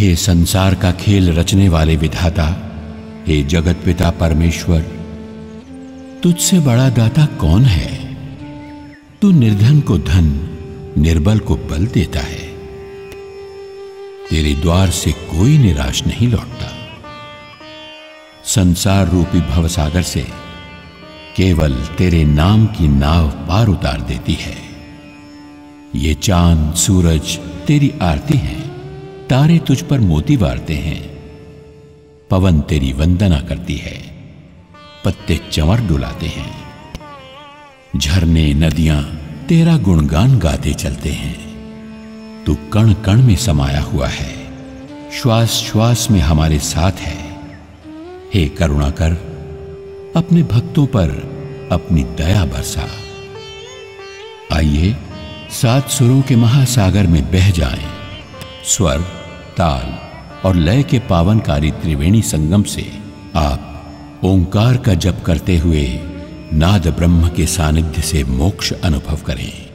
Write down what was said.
हे संसार का खेल रचने वाले विधाता, हे जगत पिता परमेश्वर, तुझसे बड़ा दाता कौन है? तू निर्धन को धन, निर्बल को बल देता है। तेरे द्वार से कोई निराश नहीं लौटता। संसार रूपी भवसागर से केवल तेरे नाम की नाव पार उतार देती है। ये चाँद, सूरज, तेरी आरती हैं। तारे तुझ पर मोती वारते हैं। पवन तेरी वंदना करती है। पत्ते चंवर डुलाते हैं। झरने नदियाँ तेरा गुणगान गाते चलते हैं। तू कण कण में समाया हुआ है। श्वास श्वास में हमारे साथ है। हे करुणा कर अपने भक्तों पर अपनी दया बरसा। आइए सात सुरों के महासागर में बह जाएँ, स्वर ताल और लय के पावनकारी त्रिवेणी संगम से आप ओंकार का जप करते हुए नाद ब्रह्म के सानिध्य से मोक्ष अनुभव करें।